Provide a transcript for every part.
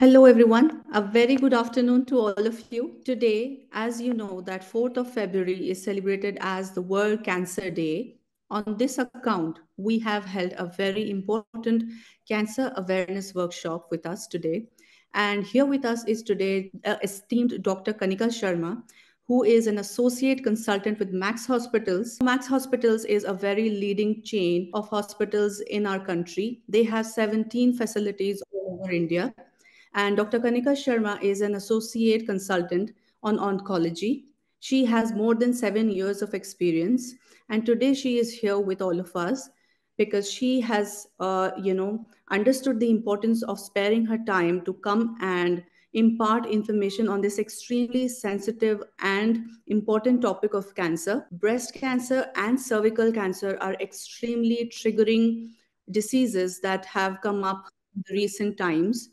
Hello everyone. A very good afternoon to all of you. Today, as you know, that 4th of February is celebrated as the World Cancer Day. On this account, we have held a very important cancer awareness workshop with us today. And here with us is today uh, esteemed Dr. Kanika Sharma, who is an associate consultant with Max Hospitals. Max Hospitals is a very leading chain of hospitals in our country. They have 17 facilities all over India and Dr. Kanika Sharma is an associate consultant on oncology. She has more than seven years of experience, and today she is here with all of us because she has, uh, you know, understood the importance of sparing her time to come and impart information on this extremely sensitive and important topic of cancer. Breast cancer and cervical cancer are extremely triggering diseases that have come up in recent times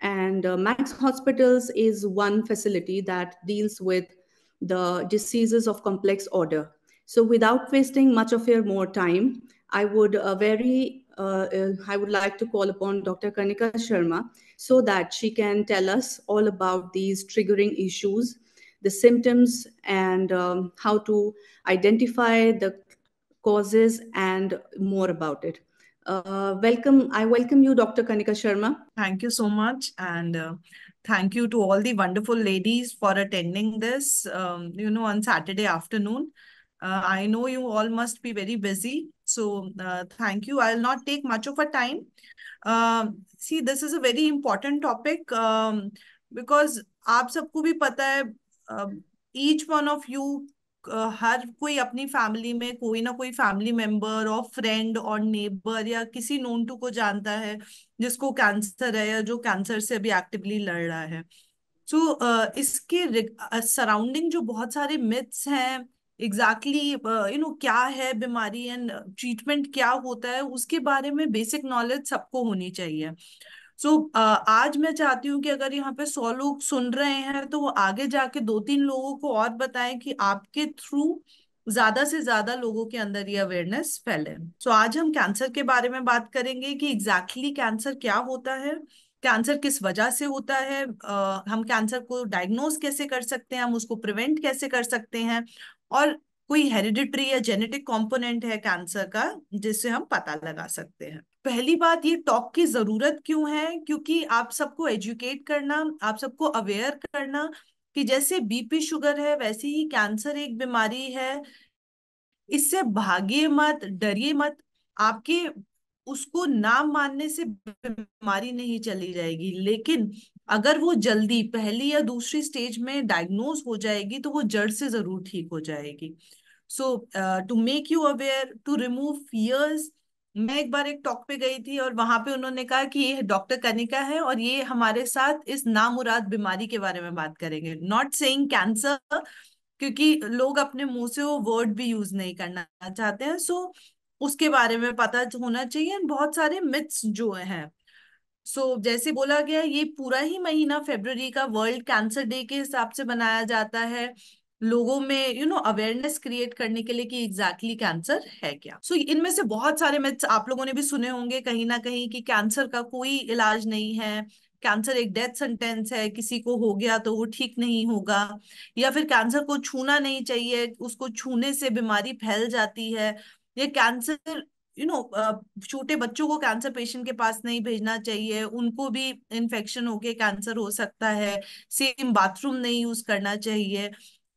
and uh, Max Hospitals is one facility that deals with the diseases of complex order. So without wasting much of your more time, I would uh, very uh, uh I would like to call upon Dr. Kanika Sharma so that she can tell us all about these triggering issues, the symptoms, and um, how to identify the causes and more about it. Uh, welcome. I welcome you, Dr. Kanika Sharma. Thank you so much. And uh, thank you to all the wonderful ladies for attending this, um, you know, on Saturday afternoon. Uh, I know you all must be very busy. So uh, thank you. I'll not take much of a time. Uh, see, this is a very important topic um, because You uh, know, each one of you हर कोई अपनी family में कोई ना कोई family member और friend और neighbour या किसी नोन टू को जानता है जिसको कैंसर है या जो कैंसर से अभी एक्टिवली लड़ रहा है। सो so, uh, इसके सराउंडिंग जो बहुत सारे मिथ्स हैं एग्जैक्टली यू नो क्या है बीमारी एंड ट्रीटमेंट क्या होता है उसके बारे में बेसिक नॉलेज सबको होनी चाहिए। सो so, uh, आज मैं चाहती हूँ कि अगर यहाँ पे सौ लोग सुन रहे हैं तो वो आगे जाके दो तीन लोगों को और बताएँ कि आपके थ्रू ज़्यादा से ज़्यादा लोगों के अंदर ये अवेयरनेस फैले। सो so, आज हम कैंसर के बारे में बात करेंगे कि एग्जैक्टली exactly कैंसर क्या होता है कैंसर किस वजह से होता है आ, हम कैंसर को डायग्नोज कैसे कर सकते हैं हम उसको प्रिवेंट कैसे कर सकते हैं और कोई हेरिडिटरी या जेनेटिक कंपोनेंट है कैंसर का जिससे हम पता लगा सकते हैं। पहली बात, ये टॉक की ज़रूरत क्यों है? क्योंकि आप सबको एजुकेट करना, आप सबको अवेयर करना कि जैसे बीपी शुगर है, वैसे ही कैंसर एक बीमारी है। इससे भागिए मत, डरिए मत। आपके, उसको ना मानने से बीमारी नहीं चली जाएगी। लेकिन अगर वो जल्दी, पहली या दूसरी स्टेज में डायग्नोज हो जाएगी तो वो जड़ से ज़रूर ठीक हो जाएगी। So to make you aware to remove fears मैं एक बार एक टॉक पे गई थी और वहाँ पे उन्होंने कहा कि ये डॉक्टर कनिका है और ये हमारे साथ इस नामुराद बीमारी के बारे में बात करेंगे। नॉट सेइंग कैंसर क्योंकि लोग अपने मुँह से वो वर्ड भी यूज़ नहीं करना चाहते हैं। सो उसके बारे में पता होना चाहिए बहुत सारे मिथ्स जो हैं। सो so, जैसे बोला गया ये पूरा ही महीना फेब्रवरी का वर्ल्ड कैंसर डे के हिसाब से मनाया जाता है। लोगों में यू नो अवेयरनेस क्रिएट करने के लिए कि एग्जैक्टली exactly कैंसर है क्या? सो so, इनमें से बहुत सारे मिथ्स आप लोगों ने भी सुने होंगे कहीं ना कहीं कि कैंसर का कोई इलाज नहीं है। कैंसर एक डेथ सेंटेंस है किसी को हो गया तो वो ठीक नहीं होगा। या फिर कैंसर को छूना नहीं चाहिए उसको छूने से बीमारी फैल जाती है। ये कैंसर यू नो छोटे बच्चों को कैंसर पेशेंट के पास नहीं भेजना चाहिए। उनको भी इन्फेक्शन होके कैंसर हो सकता है। सेम बाथरूम नहीं यूज़ करना चाहिए।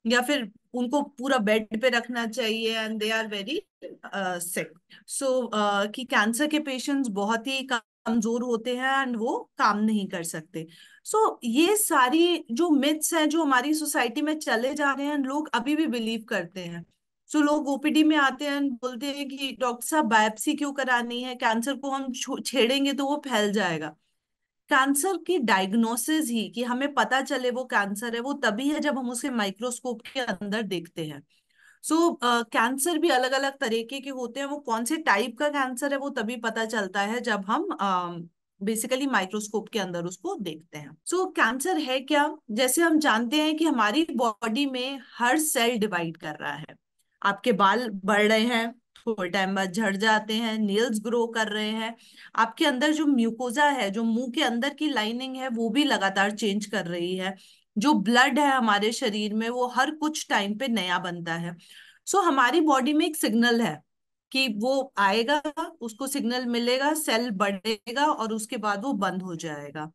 या फिर उनको पूरा बेड पे रखना चाहिए and they are very sick so कि कैंसर के पेशेंट्स बहुत ही कमज़ोर होते हैं एंड वो काम नहीं कर सकते। सो so, ये सारी जो मिथ्स हैं जो हमारी सोसाइटी में चले जा रहे हैं लोग अभी भी बिलीव करते हैं। सो so, लोग ओपीडी में आते हैं बोलते हैं कि डॉक्टर साहब बायोप्सी क्यों करानी है? कैंसर को हम छेड़ेंगे तो वो फैल जाएगा। कैंसर की डायग्नोसिस ही कि हमें पता चले वो कैंसर है वो तभी है जब हम उसे माइक्रोस्कोप के अंदर देखते हैं। सो so, कैंसर uh, भी अलग अलग तरीके के होते हैं वो कौन से टाइप का कैंसर है वो तभी पता चलता है जब हम बेसिकली uh, माइक्रोस्कोप के अंदर उसको देखते हैं। सो so, कैंसर है क्या? जैसे हम जानते हैं कि हमारी बॉडी में हर सेल डिवाइड कर रहा है। आपके बाल बढ़ रहे हैं थोड़े टाइम बाद झड़ जाते हैं नेल्स ग्रो कर रहे हैं। आपके अंदर जो म्यूकोजा है जो मुँह के अंदर की लाइनिंग है वो भी लगातार चेंज कर रही है। जो ब्लड है हमारे शरीर में वो हर कुछ टाइम पे नया बनता है। सो so, हमारी बॉडी में एक सिग्नल है कि वो आएगा उसको सिग्नल मिलेगा सेल बढ़ेगा और उसके बाद वो बंद हो जाएगा।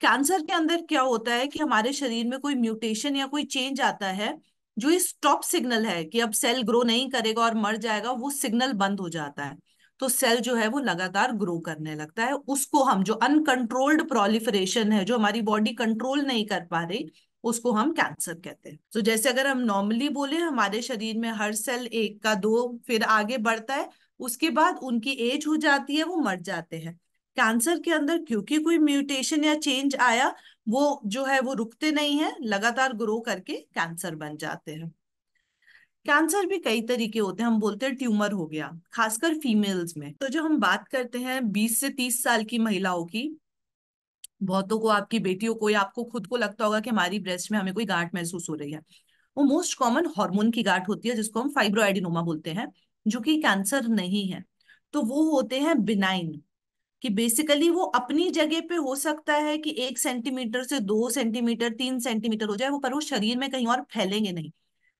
कैंसर के अंदर क्या होता है कि हमारे शरीर में कोई म्यूटेशन या कोई चेंज आता है जो ये स्टॉप सिग्नल है कि अब सेल ग्रो नहीं करेगा और मर जाएगा, वो सिग्नल बंद हो जाता है। तो सेल जो है वो लगातार ग्रो करने लगता है। उसको हम जो अनकंट्रोल्ड प्रोलिफरेशन है, जो हमारी बॉडी कंट्रोल नहीं कर पा रही, उसको हम कैंसर कहते हैं। तो जैसे अगर हम नॉर्मली बोले, हमारे शरीर में हर सेल एक का दो फिर आगे बढ़ता है, उसके बाद उनकी एज हो जाती है, वो मर जाते हैं। कैंसर के अंदर क्योंकि कोई म्यूटेशन या चेंज आया, वो जो है, वो रुकते नहीं है, लगातार ग्रो करके कैंसर बन जाते हैं। कैंसर भी कई तरीके होते हैं, हम बोलते हैं ट्यूमर हो गया, खासकर फीमेल्स में। तो जो हम बात करते हैं 20 से 30 साल की महिलाओं की, बहुतों को आपकी बेटियों को या आपको खुद को लगता होगा कि हमारी ब्रेस्ट में हमें कोई गांठ महसूस हो रही है। वो मोस्ट कॉमन हार्मोन की गांठ होती है, जिसको हम फाइब्रोएडिनोमा बोलते हैं, जो कि कैंसर नहीं है। तो वो होते हैं बिनाइन कि बेसिकली वो अपनी जगह पे हो सकता है कि एक सेंटीमीटर से दो सेंटीमीटर तीन सेंटीमीटर हो जाए वो, पर वो शरीर में कहीं और फैलेंगे नहीं।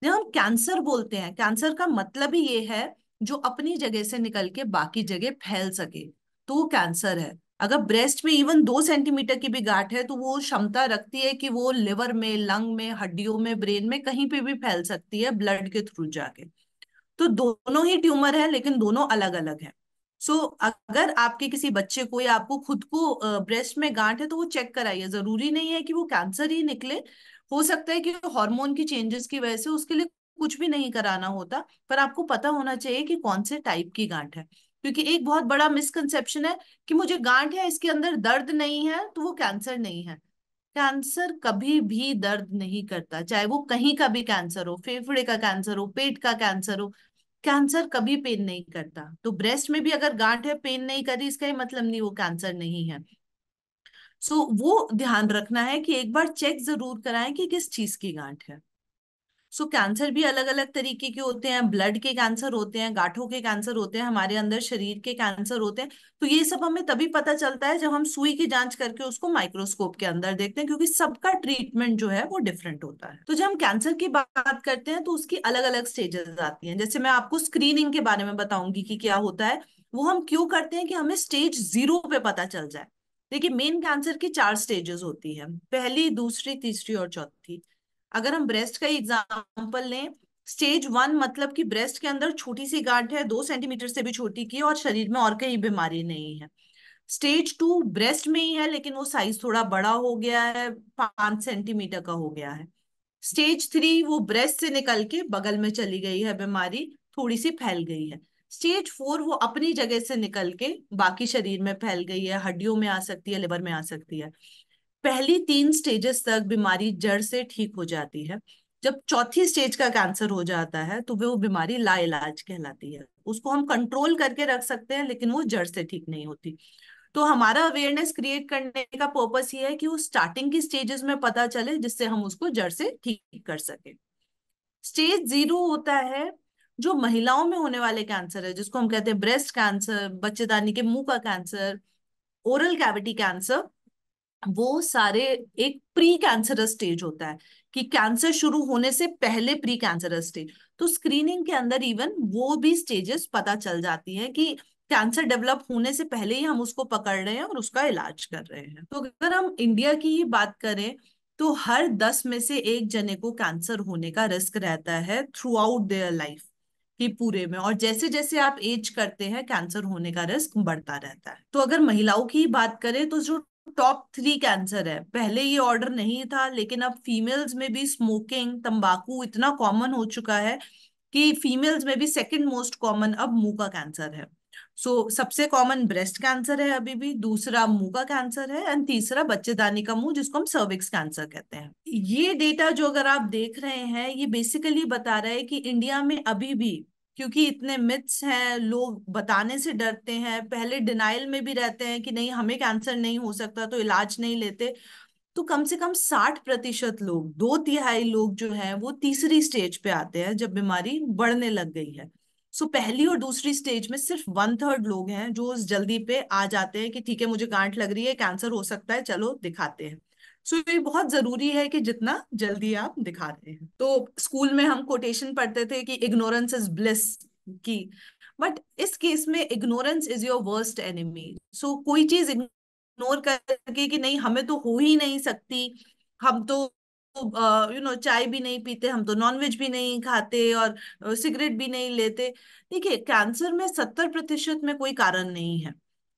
जब हम कैंसर बोलते हैं कैंसर का मतलब ही ये है जो अपनी जगह से निकल के बाकी जगह फैल सके तो वो कैंसर है। अगर ब्रेस्ट में इवन दो सेंटीमीटर की भी गांठ है तो वो क्षमता रखती है कि वो लिवर में लंग में, हड्डियों में ब्रेन में कहीं पे भी फैल सकती है ब्लड के थ्रू जाके। तो दोनों ही ट्यूमर है, लेकिन दोनों अलग अलग है। सो so, अगर आपके किसी बच्चे को या आपको खुद को ब्रेस्ट में गांठ है तो वो चेक कराइए। ज़रूरी नहीं है कि वो कैंसर ही निकले। हो सकता है कि हार्मोन की चेंजेस की वजह से उसके लिए कुछ भी नहीं कराना होता पर आपको पता होना चाहिए कि कौन से टाइप की गांठ है। क्योंकि एक बहुत बड़ा मिसकंसेप्शन है कि मुझे गांठ है इसके अंदर दर्द नहीं है तो वो कैंसर नहीं है। कैंसर कभी भी दर्द नहीं करता चाहे वो कहीं का भी कैंसर हो फेफड़े का कैंसर हो पेट का कैंसर हो। कैंसर कभी पेन नहीं करता। तो ब्रेस्ट में भी अगर गांठ है पेन नहीं करी इसका ही मतलब नहीं वो कैंसर नहीं है। सो so, वो ध्यान रखना है कि एक बार चेक ज़रूर कराएँ कि किस चीज़ की गांठ है। सो कैंसर भी अलग अलग तरीके के होते हैं ब्लड के कैंसर होते हैं, गांठों के कैंसर होते हैं, हमारे अंदर शरीर के कैंसर होते हैं। तो ये सब हमें तभी पता चलता है जब हम सुई की जाँच करके उसको माइक्रोस्कोप के अंदर देखते हैं, क्योंकि सबका ट्रीटमेंट जो है वो डिफरेंट होता है। तो जब हम कैंसर की बात करते हैं तो उसकी अलग अलग स्टेजेस आती हैं। जैसे मैं आपको स्क्रीनिंग के बारे में बताऊँगी कि क्या होता है, वो हम क्यों करते हैं कि हमें स्टेज ज़ीरो पे पता चल जाए। देखिए मेन कैंसर की चार स्टेजेस होती है, पहली, दूसरी, तीसरी और चौथी। अगर हम ब्रेस्ट का एग्ज़ाम्पल लें स्टेज वन मतलब कि ब्रेस्ट के अंदर छोटी सी गांठ है, दो सेंटीमीटर से भी छोटी की और शरीर में और कहीं बीमारी नहीं है। स्टेज टू ब्रेस्ट में ही है, लेकिन वो साइज़ थोड़ा बड़ा हो गया है, पाँच सेंटीमीटर का हो गया है। स्टेज थ्री वो ब्रेस्ट से निकल के बगल में चली गई है बीमारी, थोड़ी सी फैल गई है। स्टेज फोर वो अपनी जगह से निकल के बाकी शरीर में फैल गई है, हड्डियों में आ सकती है लिवर में आ सकती है। पहली तीन स्टेजेस तक बीमारी जड़ से ठीक हो जाती है। जब चौथी स्टेज का कैंसर हो जाता है तो वो बीमारी लाइलाज कहलाती है। उसको हम कंट्रोल करके रख सकते हैं, लेकिन वो जड़ से ठीक नहीं होती। तो हमारा अवेयरनेस क्रिएट करने का पर्पस ये है कि वो स्टार्टिंग की स्टेजेस में पता चले, जिससे हम उसको जड़ से ठीक कर सके। स्टेज ज़ीरो होता है, जो महिलाओं में होने वाले कैंसर है, जिसको हम कहते हैं ब्रेस्ट कैंसर बच्चेदानी के मुँह का कैंसर ओरल कैविटी कैंसर वो सारे एक प्री कैंसरस स्टेज होता है कि कैंसर शुरू होने से पहले प्री कैंसरस स्टेज तो स्क्रीनिंग के अंदर इवन वो भी स्टेजेस पता चल जाती है कि कैंसर डेवलप होने से पहले ही हम उसको पकड़ रहे हैं और उसका इलाज कर रहे हैं। तो अगर हम इंडिया की ही बात करें तो हर दस में से एक जने को कैंसर होने का रिस्क रहता है थ्रू आउट देयर लाइफ कि पूरे में। और जैसे जैसे आप एज करते हैं कैंसर होने का रिस्क बढ़ता रहता है। तो अगर महिलाओं की बात करें तो जो टॉप थ्री कैंसर है। पहले ये ऑर्डर नहीं था लेकिन अब फीमेल्स में भी स्मोकिंग तंबाकू इतना कॉमन हो चुका है कि फीमेल्स में भी सेकंड मोस्ट कॉमन अब मुँह का कैंसर है। सो so, सबसे कॉमन ब्रेस्ट कैंसर है अभी भी दूसरा मुँह का कैंसर है एंड तीसरा बच्चेदानी का मुँह जिसको हम सर्विक्स कैंसर कहते हैं। ये डेटा जो अगर आप देख रहे हैं ये बेसिकली बता रहा है कि इंडिया में अभी भी क्योंकि इतने मिथ्स हैं, लोग बताने से डरते हैं, पहले डिनाइल में भी रहते हैं कि नहीं, हमें कैंसर नहीं हो सकता तो इलाज नहीं लेते। तो कम से कम साठ प्रतिशत लोग, दो तिहाई लोग जो हैं, वो तीसरी स्टेज पे आते हैं जब बीमारी बढ़ने लग गई है। सो पहली और दूसरी स्टेज में सिर्फ़ वन थर्ड लोग हैं जो उस जल्दी पे आ जाते हैं कि ठीक है, मुझे गांठ लग रही है कैंसर हो सकता है, चलो दिखाते हैं। सो ये बहुत ज़रूरी है कि जितना जल्दी आप दिखा रहे हैं। तो स्कूल में हम कोटेशन पढ़ते थे कि इग्नोरेंस इज़ ब्लिस की बट इस केस में ignorance is your worst enemy so कोई चीज़ इग्नोर करके कि नहीं हमें तो हो ही नहीं सकती हम तो you uh, know you know, चाय भी नहीं पीते हम तो नॉनवेज भी नहीं खाते और सिगरेट भी नहीं लेते। देखिए कैंसर में सत्तर प्रतिशत में कोई कारण नहीं है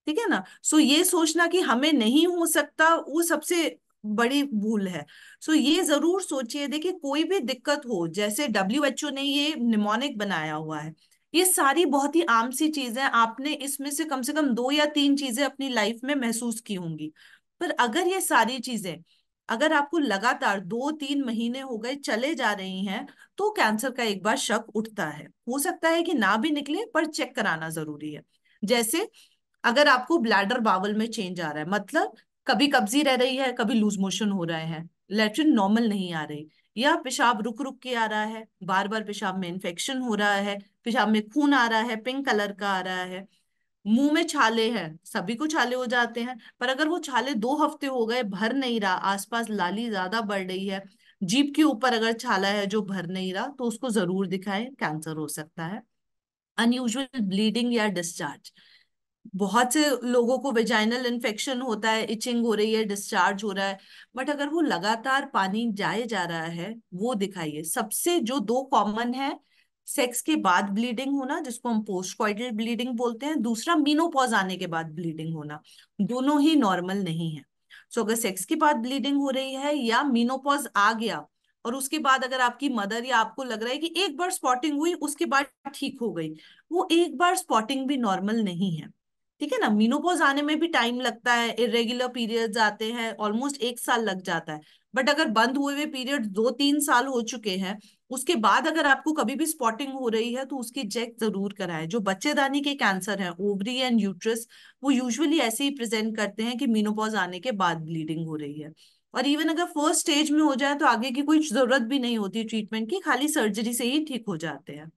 ठीक है ना? सो so, ये सोचना कि हमें नहीं हो सकता वो सबसे बड़ी भूल है। सो so, ये ज़रूर सोचिए देखिए कोई भी दिक्कत हो जैसे डब्ल्यू एच ओ ने ये निमोनिक बनाया हुआ है ये सारी बहुत ही आम सी चीज़ें आपने इसमें से कम से कम दो या तीन चीज़ें अपनी लाइफ में महसूस की होंगी। पर अगर ये सारी चीज़ें अगर आपको लगातार दो तीन महीने हो गए चले जा रही हैं तो कैंसर का एक बार शक उठता है। हो सकता है कि ना भी निकले पर चेक कराना ज़रूरी है। जैसे अगर आपको ब्लैडर बावल में चेंज आ रहा है मतलब कभी कब्जी रह रही है, कभी लूज मोशन हो रहे हैं। लेट्रिन नॉर्मल नहीं आ रही। या पेशाब रुक रुक के आ रहा है, बार बार पेशाब में इन्फेक्शन हो रहा है, पेशाब में खून आ रहा है, पिंक कलर का आ रहा है। मुँह में छाले हैं, सभी को छाले हो जाते हैं, पर अगर वो छाले दो हफ़्ते हो गए, भर नहीं रहा, आसपास लाली ज़्यादा बढ़ रही है जीप के ऊपर अगर छाला है जो भर नहीं रहा तो उसको ज़रूर दिखाएँ, कैंसर हो सकता है। अनयूजल ब्लीडिंग या डिस्चार्ज। बहुत से लोगों को वेजाइनल इन्फेक्शन होता है इचिंग हो रही है डिस्चार्ज हो रहा है बट अगर वो लगातार पानी जाए जा रहा है, वो दिखाइए। सबसे जो दो कॉमन है सेक्स के बाद ब्लीडिंग होना, जिसको हम पोस्ट कॉइटल ब्लीडिंग बोलते हैं, दूसरा मीनोपॉज आने के बाद ब्लीडिंग होना, दोनों ही नॉर्मल नहीं है। सो अगर सेक्स के बाद ब्लीडिंग हो रही है या मीनोपॉज आ गया, और उसके बाद अगर आपकी मदर या आपको लग रहा है कि एक बार स्पॉटिंग हुई, उसके बाद ठीक हो गई, वो एक बार स्पॉटिंग भी नॉर्मल नहीं है। ठीक है ना? मीनोपोज आने में भी टाइम लगता है इरेगुलर पीरियड्स आते हैं ऑलमोस्ट एक साल लग जाता है। बट अगर बंद हुए हुए पीरियड दो तीन साल हो चुके हैं, उसके बाद अगर आपको कभी भी स्पॉटिंग हो रही है तो उसकी चेक ज़रूर कराएँ। जो बच्चेदानी के कैंसर हैं ओवरी एंड यूट्रस वो यूजुअली ऐसे ही प्रेजेंट करते हैं कि मीनोपॉज आने के बाद ब्लीडिंग हो रही है। और इवन अगर फ़र्स्ट स्टेज में हो जाए तो आगे की कोई ज़रूरत भी नहीं होती ट्रीटमेंट की, खाली सर्जरी से ही ठीक हो जाते हैं।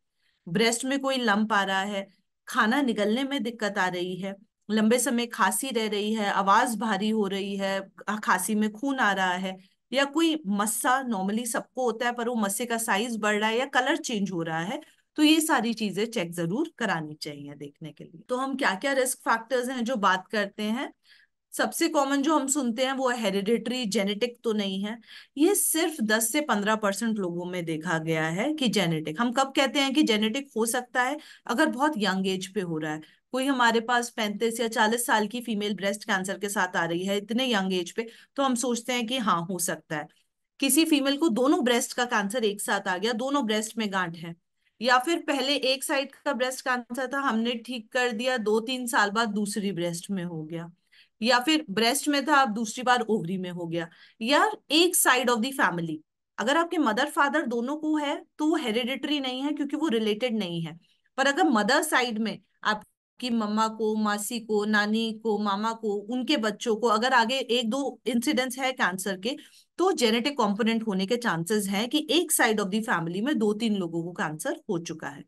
ब्रेस्ट में कोई लंप आ रहा है खाना निगलने में दिक्कत आ रही है, लंबे समय खांसी रह रही है, आवाज़ भारी हो रही है खांसी में खून आ रहा है, या कोई मस्सा नॉर्मली सबको होता है, पर वो मस्से का साइज़ बढ़ रहा है या कलर चेंज हो रहा है तो ये सारी चीज़ें चेक ज़रूर करानी चाहिए देखने के लिए। तो हम क्या क्या रिस्क फैक्टर्स हैं जो बात करते हैं? सबसे कॉमन जो हम सुनते हैं वो हेरिडिटरी जेनेटिक तो नहीं है। ये सिर्फ़ 10 से 15 परसेंट लोगों में देखा गया है कि जेनेटिक हम कब कहते हैं कि जेनेटिक हो सकता है? अगर बहुत यंग एज पे हो रहा है। कोई हमारे पास पैंतीस या चालीस साल की फीमेल ब्रेस्ट कैंसर के साथ आ रही है इतने यंग एज पे तो हम सोचते हैं कि हाँ हो सकता है। किसी फीमेल को दोनों ब्रेस्ट का कैंसर एक साथ आ गया, दोनों ब्रेस्ट में गांठ है। या फिर पहले एक साइड का ब्रेस्ट कैंसर था, हमने ठीक कर दिया, दो तीन साल बाद दूसरी ब्रेस्ट में हो गया। या फिर ब्रेस्ट में था, अब दूसरी बार ओवरी में हो गया। या एक साइड ऑफ़ द फैमिली अगर आपके मदर फादर दोनों को है तो वो हेरिडिटरी नहीं है, क्योंकि वो रिलेटेड नहीं है। पर अगर मदर साइड में आपकी मम्मा को, मासी को, नानी को, मामा को, उनके बच्चों को अगर आगे एक दो इंसिडेंट्स है कैंसर के तो जेनेटिक कंपोनेंट होने के चांसेस है कि एक साइड ऑफ़ द फैमिली में दो तीन लोगों को कैंसर हो चुका है।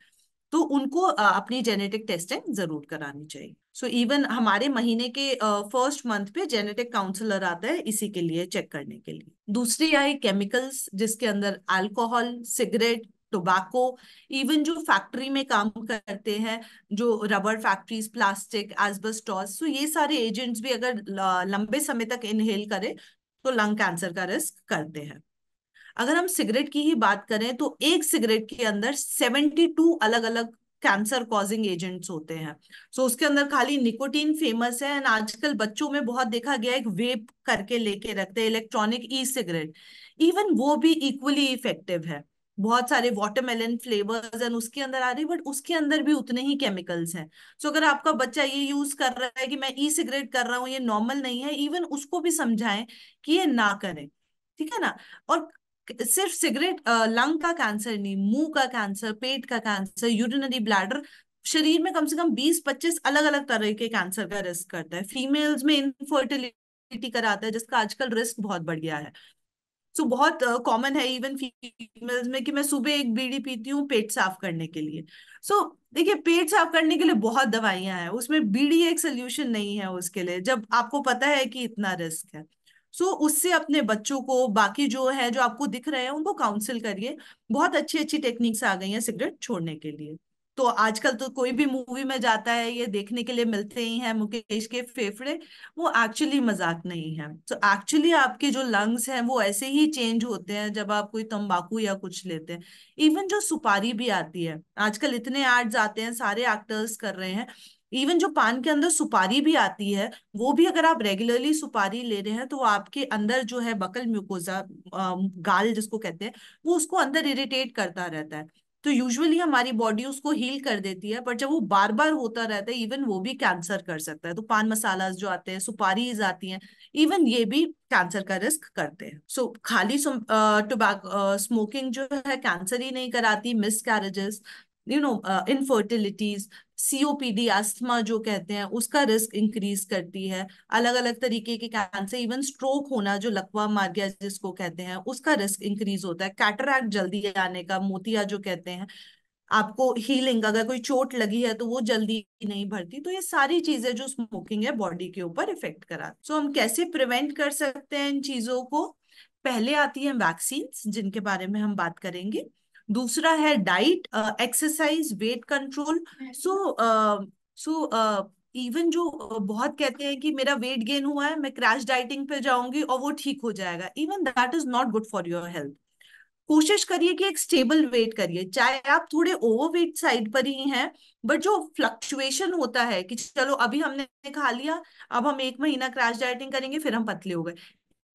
तो उनको अपनी जेनेटिक टेस्टिंग ज़रूर करानी चाहिए। सो so, इवन हमारे महीने के फ़र्स्ट मंथ पे जेनेटिक काउंसलर आता है इसी के लिए चेक करने के लिए। दूसरी आई केमिकल्स जिसके अंदर अल्कोहल सिगरेट टोबैको इवन जो फैक्ट्री में काम करते हैं जो rubber factories plastic asbestos so ये सारे एजेंट्स भी अगर लंबे समय तक इनहेल करें तो लंग कैंसर का रिस्क करते हैं। अगर हम सिगरेट की ही बात करें तो एक सिगरेट के अंदर 72 अलग अलग कैंसर कॉजिंग एजेंट्स होते हैं। सो so, उसके अंदर खाली निकोटीन फ़ेमस है एंड आजकल बच्चों में बहुत देखा गया एक वेप करके लेके रखते हैं इलेक्ट्रॉनिक ई सिगरेट इवन वो भी इक्वली इफ़ेक्टिव है। बहुत सारे वाटरमेलन फ्लेवर्स एंड उसके अंदर आ रही बट उसके अंदर भी उतने ही केमिकल्स हैं। सो so, अगर आपका बच्चा ये यूज़ कर रहा है कि मैं ई सिगरेट कर रहा हूँ ये नॉर्मल नहीं है इवन उसको भी समझाएँ कि ये ना करें ठीक है ना? और सिर्फ़ सिगरेट लंग का कैंसर नहीं मुँह का कैंसर पेट का कैंसर यूरिनरी ब्लैडर शरीर में कम से कम 20-25 अलग अलग तरह के कैंसर का रिस्क करता है। फीमेल्स में इनफर्टिलिटी कराता है जिसका आजकल रिस्क बहुत बढ़ गया है। सो so, बहुत कॉमन uh, है इवन फीमेल्स में कि मैं सुबह एक बीड़ी पीती हूँ पेट साफ़ करने के लिए। सो so, देखिए पेट साफ़ करने के लिए बहुत दवाइयाँ हैं उसमें बीड़ी एक सोल्यूशन नहीं है उसके लिए जब आपको पता है कि इतना रिस्क है। सो so, उससे अपने बच्चों को बाकी जो है जो आपको दिख रहे हैं उनको काउंसिल करिए। बहुत अच्छी अच्छी टेक्निक्स आ गई हैं सिगरेट छोड़ने के लिए। तो आजकल तो कोई भी मूवी में जाता है ये देखने के लिए मिलते ही हैं मुकेश के फेफड़े वो एक्चुअली मज़ाक नहीं है। तो एक्चुअली आपके जो लंग्स हैं वो ऐसे ही चेंज होते हैं जब आप कोई तंबाकू या कुछ लेते हैं। इवन जो सुपारी भी आती है आजकल इतने एड्स आते हैं सारे एक्टर्स कर रहे हैं इवन जो पान के अंदर सुपारी भी आती है वो भी अगर आप रेगुलरली सुपारी ले रहे हैं तो आपके अंदर जो है बकल म्यूकोजा गाल जिसको कहते हैं वो उसको अंदर इरिटेट करता रहता है। तो यूजुअली हमारी बॉडी उसको हील कर देती है पर जब वो बार बार होता रहता है इवन वो भी कैंसर कर सकता है। तो पान मसाला जो आते हैं सुपारीज आती हैं इवन ये भी कैंसर का रिस्क करते हैं। सो so, खाली टोबैको स्मोकिंग जो है कैंसर ही नहीं कराती miscarriages you know infertilities COPD asthma जो कहते हैं उसका रिस्क इंक्रीज करती है। अलग अलग तरीके के कैंसर इवन स्ट्रोक होना जो लकवा मार गया जिसको कहते हैं उसका रिस्क इंक्रीज होता है। कैटरैक्ट जल्दी आने का मोतिया जो कहते हैं आपको हीलिंग अगर कोई चोट लगी है तो वो जल्दी नहीं भरती। तो ये सारी चीज़ें जो स्मोकिंग है बॉडी के ऊपर इफ़ेक्ट करा। सो so, हम कैसे प्रिवेंट कर सकते हैं इन चीज़ों को? पहले आती है वैक्सीन जिनके बारे में हम बात करेंगे। दूसरा है diet exercise weight control so so even जो बहुत कहते हैं कि मेरा वेट गेन हुआ है मैं क्रैश डाइटिंग पे जाऊँगी और वो ठीक हो जाएगा. Even that is not good for your health कोशिश करिए कि एक स्टेबल वेट करिए. चाहे आप थोड़े ओवर वेट साइड पर ही हैं बट जो फ्लक्चुएशन होता है कि चलो अभी हमने खा लिया अब हम एक महीना क्रैश डाइटिंग करेंगे फिर हम पतले हो गए.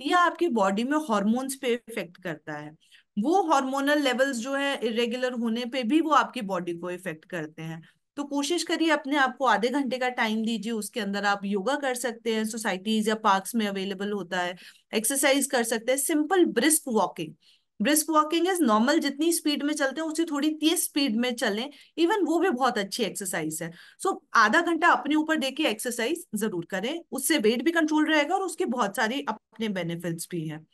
यह आपकी बॉडी में हॉर्मोन्स पे इफ़ेक्ट करता है. वो हार्मोनल लेवल्स जो है इरेगुलर होने पे भी वो आपकी बॉडी को इफ़ेक्ट करते हैं। तो कोशिश करिए अपने आप को आधे घंटे का टाइम दीजिए उसके अंदर आप योगा कर सकते हैं सोसाइटीज या पार्क्स में अवेलेबल होता है एक्सरसाइज कर सकते हैं simple brisk walking brisk walking is normal जितनी स्पीड में चलते हैं उससे थोड़ी तेज स्पीड में चलें इवन वो भी बहुत अच्छी एक्सरसाइज है। सो so, आधा घंटा अपने ऊपर देके एक्सरसाइज ज़रूर करें उससे वेट भी कंट्रोल रहेगा और उसके बहुत सारे अपने बेनिफिट्स भी हैं।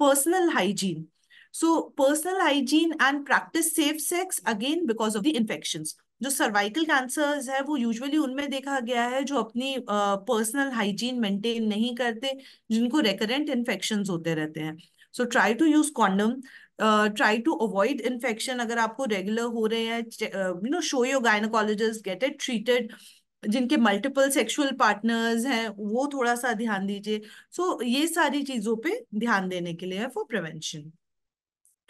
Personal hygiene So personal hygiene and practice safe sex again because of the infections. जो सर्वाइकल कैंसर्स है वो यूजुअली उनमें देखा गया है जो अपनी पर्सनल हाइजीन मेंटेन नहीं करते जिनको रेकरेंट इन्फेक्शन होते रहते हैं। So try to use condom try to avoid infection अगर आपको रेगुलर हो रहे हैं you know show your gynaecologist get it treated जिनके मल्टीपल सेक्सुअल पार्टनर्स हैं वो थोड़ा सा ध्यान दीजिए। सो so, ये सारी चीज़ों पे ध्यान देने के लिए है for prevention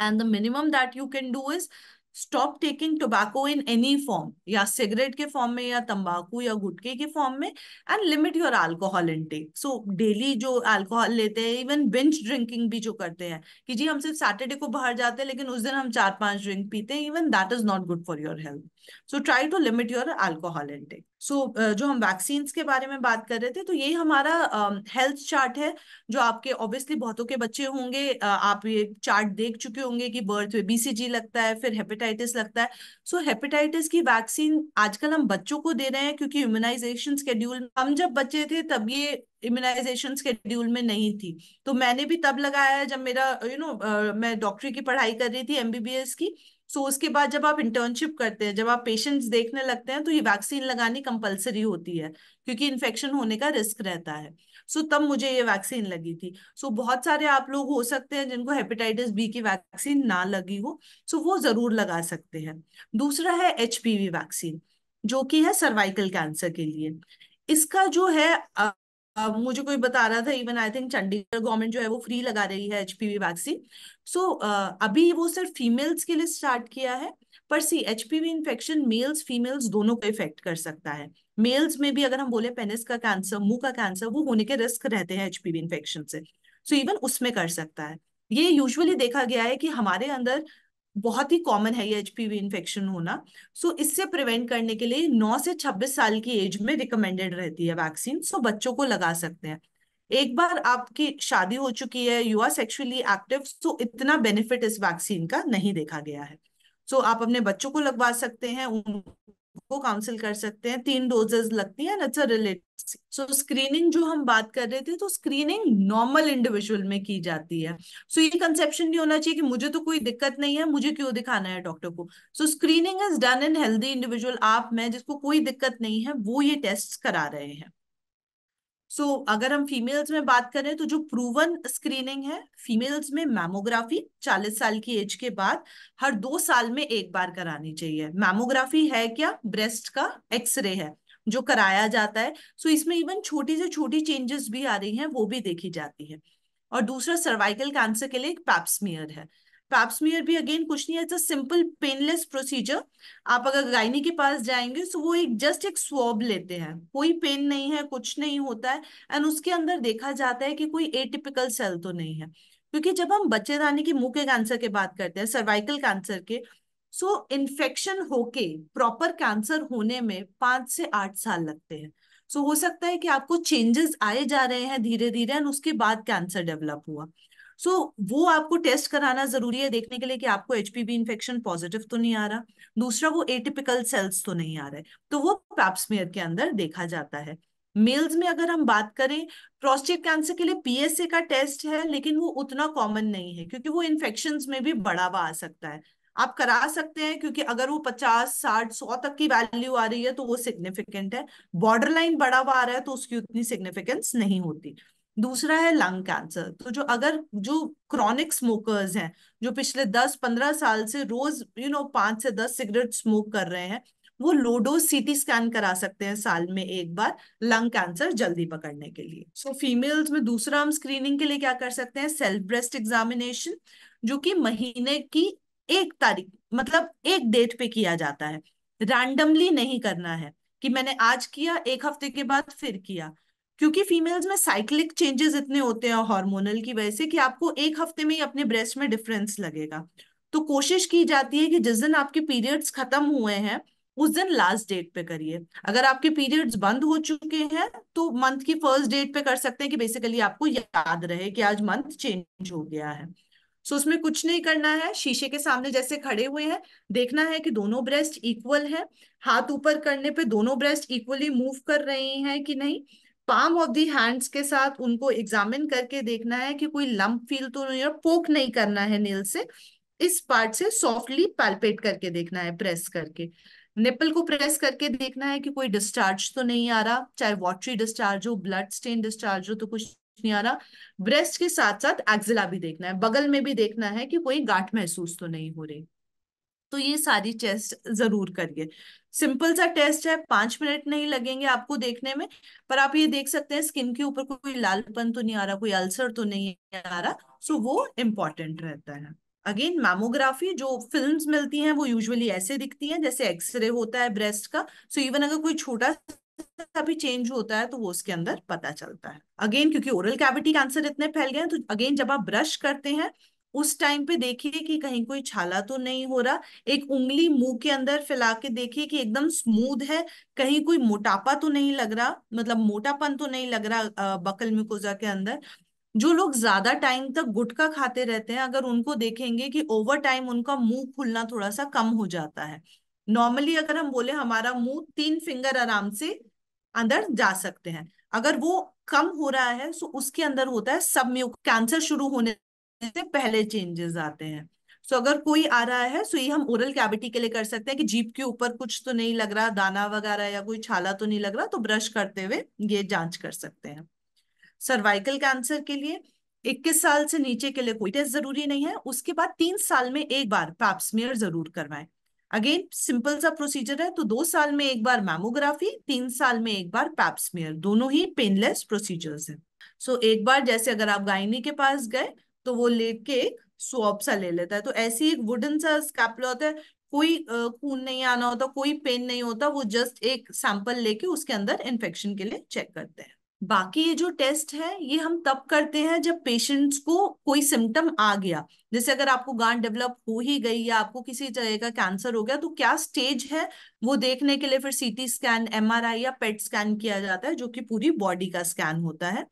and the minimum that you can do is stop taking tobacco in any form या सिगरेट के फॉर्म में, या तंबाकू, या गुटके के फॉर्म में and limit your alcohol intake so daily जो अल्कोहल लेते हैं इवन बिंच ड्रिंकिंग भी जो करते हैं, कि जी हम सिर्फ़ सैटरडे को बाहर जाते हैं, लेकिन उस दिन हम चार पाँच ड्रिंक पीते हैं even that is not good for your health so try to limit your alcohol intake so जो हम वैक्सीन के बारे में बात कर रहे थे तो ये हमारा हेल्थ um, चार्ट है जो आपके ऑब्वियसली बहुतों के बच्चे होंगे uh, आप ये चार्ट देख चुके होंगे कि बर्थ में बीसीजी लगता है फिर हेपेटाइटिस लगता है। सो so, हेपेटाइटिस की वैक्सीन आजकल हम बच्चों को दे रहे हैं क्योंकि इम्यूनाइजेशन स्केड्यूल हम जब बच्चे थे तब ये इम्यूनाइजेशन स्केड्यूल में नहीं थी। तो मैंने भी तब लगाया है जब मेरा you you know know, uh, मैं डॉक्टरी की पढ़ाई कर रही थी एमबीबीएस की। सो so, उसके बाद जब आप इंटर्नशिप करते हैं जब आप पेशेंट्स देखने लगते हैं तो ये वैक्सीन लगानी कंपलसरी होती है क्योंकि इन्फेक्शन होने का रिस्क रहता है। सो so, तब मुझे ये वैक्सीन लगी थी। सो so, बहुत सारे आप लोग हो सकते हैं जिनको हेपेटाइटिस बी की वैक्सीन ना लगी हो सो so, वो ज़रूर लगा सकते हैं। दूसरा है एचपीवी वैक्सीन जो कि है सर्वाइकल कैंसर के लिए। इसका जो है अब मुझे कोई बता रहा था even I think Chandigarh government जो है वो फ्री लगा रही है एचपीवी वैक्सीन सो अभी वो सिर्फ़ फीमेल्स के लिए स्टार्ट किया है पर see HPV infection males females दोनों को इफ़ेक्ट कर सकता है. मेल्स में भी अगर हम बोले पेनिस का कैंसर मुँह का कैंसर वो होने के रिस्क रहते हैं एचपीवी इन्फेक्शन से सो. So, इवन उसमें कर सकता है. ये यूजुअली देखा गया है कि हमारे अंदर बहुत ही कॉमन है ये एचपीवी इन्फेक्शन होना। सो so, इससे प्रिवेंट करने के लिए 9 से 26 साल की एज में रिकमेंडेड रहती है वैक्सीन सो so, बच्चों को लगा सकते हैं। एक बार आपकी शादी हो चुकी है you are sexually active so इतना बेनिफिट इस वैक्सीन का नहीं देखा गया है। सो so, आप अपने बच्चों को लगवा सकते हैं को काउंसिल कर सकते हैं। तीन डोजेस लगती हैं अच्छा रिलेटेड सो स्क्रीनिंग जो हम बात कर रहे थे तो स्क्रीनिंग नॉर्मल इंडिविजुअल में की जाती है। सो so, ये कंसेप्शन नहीं होना चाहिए कि मुझे तो कोई दिक्कत नहीं है मुझे क्यों दिखाना है डॉक्टर को? So screening is done in healthy individual आप मैं जिसको कोई दिक्कत नहीं है वो ये टेस्ट करा रहे हैं। सो so, अगर हम फीमेल्स में बात करें तो जो प्रूवन स्क्रीनिंग है फीमेल्स में मैमोग्राफी 40 साल की एज के बाद हर दो साल में एक बार करानी चाहिए। मैमोग्राफी है क्या? ब्रेस्ट का एक्सरे है जो कराया जाता है। सो so, इसमें इवन छोटी से छोटी चेंजेस भी आ रही हैं वो भी देखी जाती है। और दूसरा सर्वाइकल कैंसर के लिए एक पैप्समियर है। पैप्समियर भी अगेन कुछ नहीं है it's a simple painless procedure आप अगर गायनी के पास जाएँगे तो वो एक जस्ट एक स्वॉब लेते हैं। कोई पेन नहीं है कुछ नहीं होता है एंड उसके अंदर देखा जाता है कि कोई एटिपिकल सेल तो नहीं है। क्योंकि जब हम बच्चे बच्चेदानी के मुँह के कैंसर के बात करते हैं सर्वाइकल कैंसर के सो so, इन्फेक्शन होके प्रॉपर कैंसर होने में पाँच से आठ साल लगते हैं। सो so, हो सकता है कि आपको चेंजेस आए जा रहे हैं धीरे धीरे एंड उसके बाद कैंसर डेवलप हुआ। सो so, वो आपको टेस्ट कराना ज़रूरी है देखने के लिए कि आपको एचपीवी इन्फेक्शन पॉजिटिव तो नहीं आ रहा। दूसरा वो एटिपिकल सेल्स तो नहीं आ रहे। तो वो पैप्समियर के अंदर देखा जाता है। मेल्स में अगर हम बात करें प्रोस्टेट कैंसर के लिए पीएसए का टेस्ट है लेकिन वो उतना कॉमन नहीं है क्योंकि वो इन्फेक्शन में भी बढ़ावा आ सकता है। आप करा सकते हैं क्योंकि अगर वो पचास साठ सौ तक की वैल्यू आ रही है तो वो सिग्निफिकेंट है। बॉर्डर लाइन बढ़ावा आ रहा है तो उसकी उतनी सिग्निफिकेंस नहीं होती। दूसरा है लंग कैंसर तो जो अगर जो क्रॉनिक स्मोकर्स हैं जो पिछले दस पंद्रह साल से रोज यू नो पाँच से दस सिगरेट स्मोक कर रहे हैं वो लोडोज सीटी स्कैन करा सकते हैं साल में एक बार लंग कैंसर जल्दी पकड़ने के लिए। सो so, फीमेल्स में दूसरा हम स्क्रीनिंग के लिए क्या कर सकते हैं? सेल्फ ब्रेस्ट एग्जामिनेशन जो कि महीने की एक तारीख मतलब एक डेट पे किया जाता है। रैंडमली नहीं करना है कि मैंने आज किया एक हफ़्ते के बाद फिर किया। क्योंकि फीमेल्स में साइक्लिक चेंजेस इतने होते हैं हार्मोनल की वजह से कि आपको एक हफ़्ते में ही अपने ब्रेस्ट में डिफरेंस लगेगा। तो कोशिश की जाती है कि जिस दिन आपके पीरियड्स खत्म हुए हैं, उस दिन लास्ट डेट पे करिए। अगर आपके पीरियड्स बंद हो चुके हैं तो मंथ की फ़र्स्ट डेट पे कर सकते हैं कि बेसिकली आपको याद रहे कि आज मंथ चेंज हो गया है। सो उसमें कुछ नहीं करना है, शीशे के सामने जैसे खड़े हुए हैं, देखना है कि दोनों ब्रेस्ट इक्वल है। हाथ ऊपर करने पे दोनों ब्रेस्ट इक्वली मूव कर रही हैं कि नहीं? पाम ऑफ़ दी हैंड्स के साथ उनको एग्जामिन करके देखना है कि कोई लंप फील तो नहीं है पोक नहीं करना है नील से। इस पार्ट से सॉफ्टली पैल्पेट करके देखना है प्रेस करके। निपल को प्रेस करके देखना है कि कोई डिस्चार्ज तो नहीं आ रहा, चाहे वॉटरी डिस्चार्ज हो ब्लड स्टेन डिस्चार्ज हो तो कुछ नहीं आ रहा। ब्रेस्ट के साथ साथ एक्जिला भी देखना है, बगल में भी देखना है कि कोई गांठ महसूस तो नहीं हो रही। तो ये सारी टेस्ट ज़रूर करिए। सिंपल सा टेस्ट है, पाँच मिनट नहीं लगेंगे आपको देखने में, पर आप ये देख सकते हैं, स्किन के ऊपर कोई लालपन तो नहीं आ रहा, कोई अल्सर तो नहीं आ रहा, सो वो इम्पोर्टेंट रहता है। अगेन, मैमोग्राफी जो फिल्म्स मिलती हैं, वो यूजुअली ऐसे दिखती हैं, जैसे एक्सरे होता है ब्रेस्ट का, सो so इवन अगर कोई छोटा भी चेंज होता है तो वो उसके अंदर पता चलता है। अगेन, क्योंकि ओरल कैविटी कैंसर इतने फैल गए हैं तो अगेन, जब आप ब्रश करते हैं उस टाइम पे देखिए कि कहीं कोई छाला तो नहीं हो रहा, एक उंगली मुँह के अंदर फैला के देखिए कि एकदम स्मूथ है, कहीं कोई मोटापा तो नहीं लग रहा मतलब मोटापन तो नहीं लग रहा बकल म्यूकोजा के अंदर। जो लोग ज़्यादा टाइम तक गुटखा खाते रहते हैं, अगर उनको देखेंगे कि ओवर टाइम उनका मुँह खुलना थोड़ा सा कम हो जाता है। नॉर्मली अगर हम बोले हमारा मुँह तीन फिंगर आराम से अंदर जा सकते हैं। अगर वो कम हो रहा है तो उसके अंदर होता है सब कैंसर शुरू होने से पहले चेंजेस आते हैं। सो so, अगर कोई आ रहा है सो ये हम ओरल कैविटी के लिए कर सकते हैं कि जीप के ऊपर कुछ तो नहीं लग रहा दाना वगैरह या कोई छाला तो नहीं लग रहा तो ब्रश करते हुए ये जाँच कर सकते हैं। सर्वाइकल कैंसर के लिए 21 साल से नीचे के लिए कोई टेस्ट ज़रूरी नहीं है। उसके बाद तीन साल में एक बार पैप्समियर ज़रूर करवाएँ। अगेन सिंपल सा प्रोसीजर है तो दो साल में एक बार मैमोग्राफी तीन साल में एक बार पैप्समियर दोनों ही पेनलेस प्रोसीजर्स हैं। सो so, एक बार जैसे अगर आप गायनी के पास गए तो वो लेके एक स्वॉप सा ले लेता है। तो ऐसे एक वुडन सा स्कैपला होता है। कोई खून नहीं आना होता, कोई पेन नहीं होता, वो जस्ट एक सैंपल लेके उसके अंदर इन्फेक्शन के लिए चेक करते हैं। बाकी ये जो टेस्ट है, ये हम तब करते हैं जब पेशेंट्स को कोई सिम्टम आ गया। जैसे अगर आपको गांठ डेवलप हो ही गई या आपको किसी तरह का कैंसर हो गया तो क्या स्टेज है वो देखने के लिए फिर सीटी स्कैन एमआरआई या पेट स्कैन किया जाता है, जो कि पूरी बॉडी का स्कैन होता है।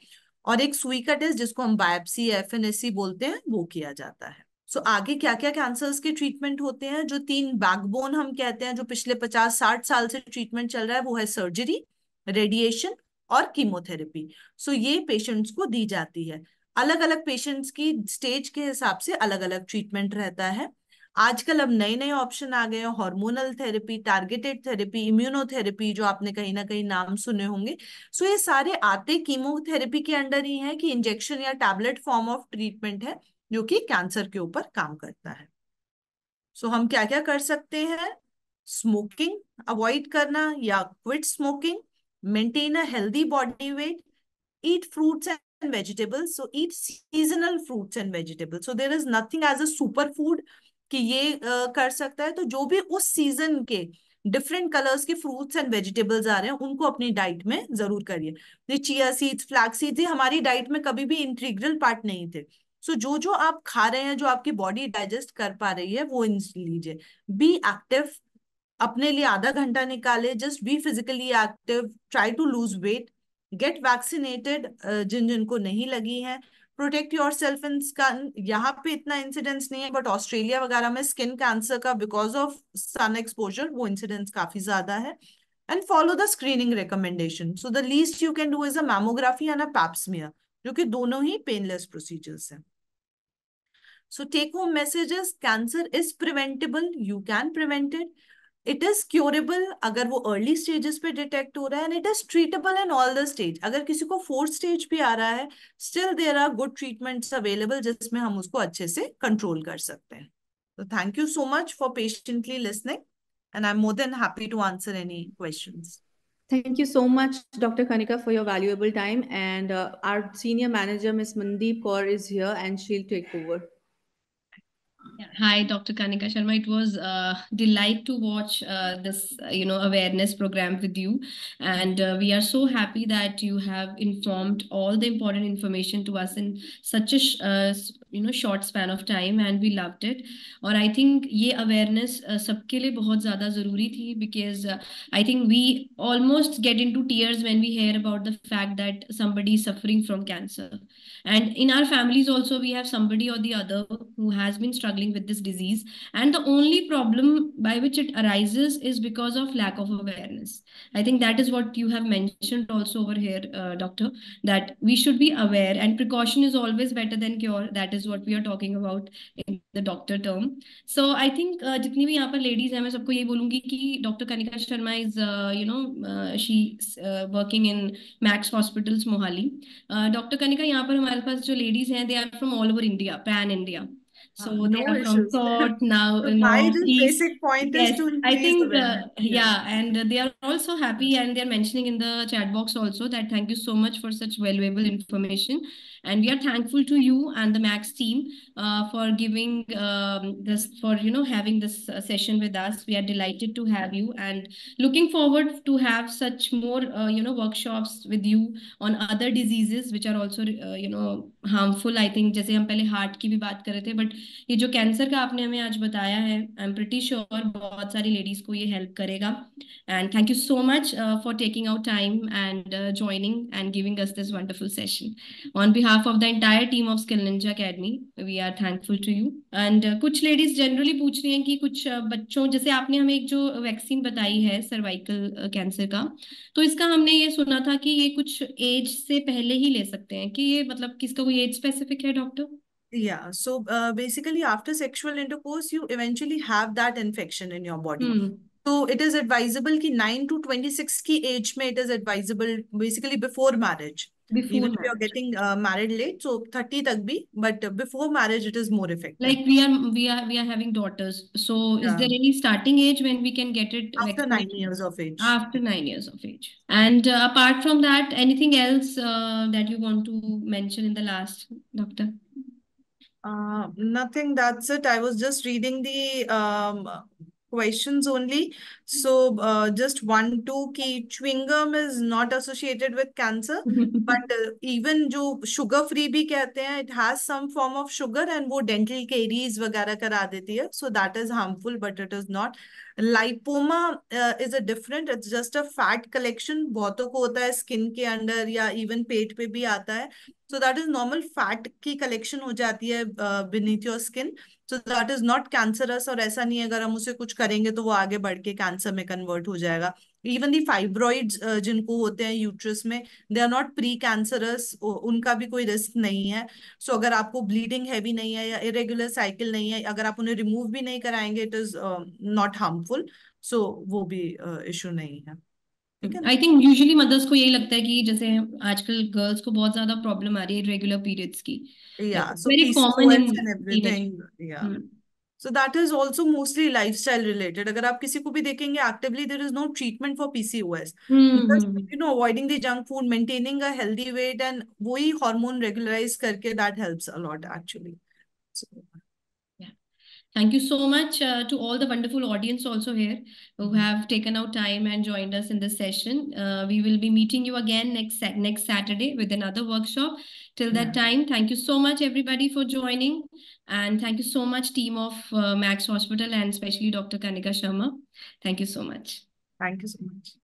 और एक सुई का टेस्ट जिसको हम बायोप्सी एफ़ एन बोलते हैं वो किया जाता है। सो so, आगे क्या क्या कैंसर्स के ट्रीटमेंट होते हैं? जो तीन बैकबोन हम कहते हैं जो पिछले पचास साठ साल से ट्रीटमेंट चल रहा है वो है सर्जरी रेडिएशन और कीमोथेरेपी सो so, ये पेशेंट्स को दी जाती है। अलग अलग पेशेंट्स की स्टेज के हिसाब से अलग अलग ट्रीटमेंट रहता है। आजकल अब नए नए ऑप्शन आ गए हैं hormonal therapy targeted therapy immunotherapy जो आपने कहीं ना कहीं नाम सुने होंगे। सो ये सारे आते कीमोथेरेपी के अंडर ही है कि इंजेक्शन या टैबलेट फॉर्म ऑफ़ ट्रीटमेंट है जो कि कैंसर के ऊपर काम करता है। सो so, हम क्या क्या कर सकते हैं? स्मोकिंग अवॉइड करना या quit smoking maintain a healthy body weight eat fruits and vegetables so eat seasonal fruits and vegetables so there is nothing as a superfood कि ये uh, कर सकता है तो जो भी उस सीज़न के डिफरेंट कलर्स के फ्रूट्स एंड वेजिटेबल्स आ रहे हैं उनको अपनी डाइट में ज़रूर करिए। ये चिया सीड्स फ्लैक्स सीड्स हमारी डाइट में कभी भी इंट्रीग्रल पार्ट नहीं थे। सो so, जो जो आप खा रहे हैं जो आपकी बॉडी डाइजेस्ट कर पा रही है वो लीजिए। बी एक्टिव अपने लिए आधा घंटा निकाले just be physically active try to lose weight. Get vaccinated जिन जिनको नहीं लगी है। प्रोटेक्ट योर सेल्फ इन स्कन यहाँ पे इतना इंसिडेंस नहीं है बट ऑस्ट्रेलिया वगैरह में स्किन कैंसर का बिकॉज़ ऑफ़ सन एक्सपोजर वो इंसिडेंस काफ़ी ज़्यादा है and follow the screening recommendation so the least you can do is a mammography and a pap smear जो कि दोनों ही पेनलेस प्रोसीजर्स हैं So take home messages, cancer is preventable. You can prevent it. It is curable अगर वो early stages पे detect हो रहा है and it is treatable in all the stage अगर किसी को फोर्थ स्टेज पे आ रहा है still there are good treatments available जिसमें हम उसको अच्छे से कंट्रोल कर सकते हैं तो thank you so much for patiently listening and I'm more than happy to answer any questions. Thank you so much, Dr. Kanika, for your valuable time. And uh, our senior manager, Ms. Mandeep Kaur, is here and she'll take over. Hi, Dr. Kanika Sharma. It was a uh, delight to watch uh, this, uh, you know, awareness program with you. And uh, we are so happy that you have informed all the important information to us in such a, uh, you know, short span of time. And we loved it. Or I think ये awareness uh, सबके लिए बहुत ज़्यादा ज़रूरी थी because uh, I think we almost get into tears when we hear about the fact that somebody is suffering from cancer. And in our families also, we have somebody or the other who has been struggling with this disease. And the only problem by which it arises is because of lack of awareness. I think that is what you have mentioned also over here, uh, doctor, that we should be aware and precaution is always better than cure. That is what we are talking about in the doctor term. So I think uh, जितनी भी यहाँ पर ladies हैं मैं सबको ये बोलूँगी कि Dr. Kanika Sharma is, uh, you know, uh, she uh, working in Max Hospitals Mohali. Uh, Dr. Kanika यहाँ पर हमारे पास जो ladies हैं they are from all over India, pan India. So uh, they no are thought now. The my basic point yes, is to increase I think uh, yeah, and they are also happy, and they are mentioning in the chat box also that thank you so much for such valuable information And we are thankful to you and the Max team uh, for giving um, this, for, you know, having this uh, session with us. We are delighted to have you and looking forward to have such more, uh, you know, workshops with you on other diseases, which are also, uh, you know, harmful. I think जैसे हम पहले heart की भी बात कर रहे थे but ये जो कैंसर का आपने हमें आज बताया है आई एम प्रिटी श्योर बहुत सारी लेडीज को ये हेल्प करेगा and thank you so much for taking out time and joining and giving us this wonderful session on behalf behalf of the entire team of Skill Ninja Academy, we are thankful to you. And uh, कुछ ladies generally पूछ रही हैं कि कुछ uh, बच्चों जैसे आपने हमें एक जो वैक्सीन बताई है सर्वाइकल कैंसर uh, का तो इसका हमने ये सुना था कि ये कुछ एज से पहले ही ले सकते हैं कि ये मतलब किसका कोई एज स्पेसिफिक है doctor Yeah, so uh, basically after sexual intercourse, you eventually have that infection in your body. Hmm. So it is advisable कि 9 to 26 की age में it is advisable basically before marriage. Before even marriage. if you're getting uh, married late so 30 tak bhi but before marriage it is more effective. Like we are we are we are having daughters. So yeah. is there any starting age when we can get it after nine years of age. After nine years of age. And uh, apart from that anything else uh, that you want to mention in the last doctor? Uh, nothing that's it. I was just reading the um, questions only. So uh, just one, two key chewing gum is not associated with cancer, but uh, even जो sugar free भी कहते हैं, it has some form of sugar and वो dental caries वगैरह करा देती है. So that is harmful, but it is not. Lipoma is a different it's just a fat collection बहुतों को होता है स्किन के अंडर या इवन पेट पे भी आता है so that is normal fat की कलेक्शन हो जाती है beneath your skin so that is not cancerous और ऐसा नहीं है अगर हम उसे कुछ करेंगे तो वो आगे बढ़ के कैंसर में कन्वर्ट हो जाएगा। इवन दी फाइब्रॉइड्स जिनको होते हैं यूट्रस में they are not pre cancerous उनका भी कोई रिस्क नहीं है। सो so, अगर आपको ब्लीडिंग हैवी नहीं है या इरेगुलर साइकिल नहीं है अगर आप उन्हें रिमूव भी नहीं कराएँगे it is not harmful so वो भी इशू uh, नहीं है। आई थिंक यूजुअली मदर्स को यही लगता है कि जैसे आजकल गर्ल्स को बहुत ज़्यादा प्रॉब्लम आ रही है रेगुलर पीरियड्स की very common in everything So that is also mostly lifestyle related. अगर आप किसी को भी देखेंगे actively, there is no treatment for PCOS. Mm-hmm. Because, you know, avoiding the junk food, maintaining a healthy weight, and वही hormone regularize करके that helps a lot actually. Thank you so much uh, to all the wonderful audience also here who have taken out time and joined us in this session. Uh, we will be meeting you again next next Saturday with another workshop. Till that yeah. time, thank you so much everybody for joining. And thank you so much team of uh, Max Hospital and especially Dr. Kanika Sharma. Thank you so much. Thank you so much.